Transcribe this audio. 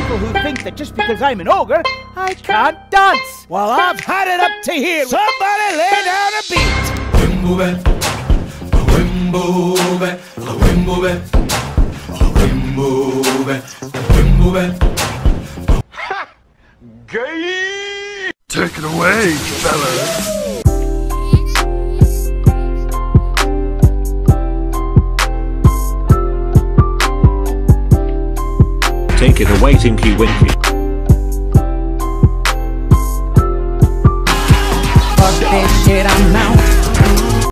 people who think that just because I'm an ogre, I can't dance. Well, I've had it up to here. Somebody lay down a beat. Wimbobe, Wimbobe, Wimbobe, Wimbobe, Wimbobe. Gay! Take it away, fellas. Take it away, Tinky Winky. Fuck this shit, I'm out.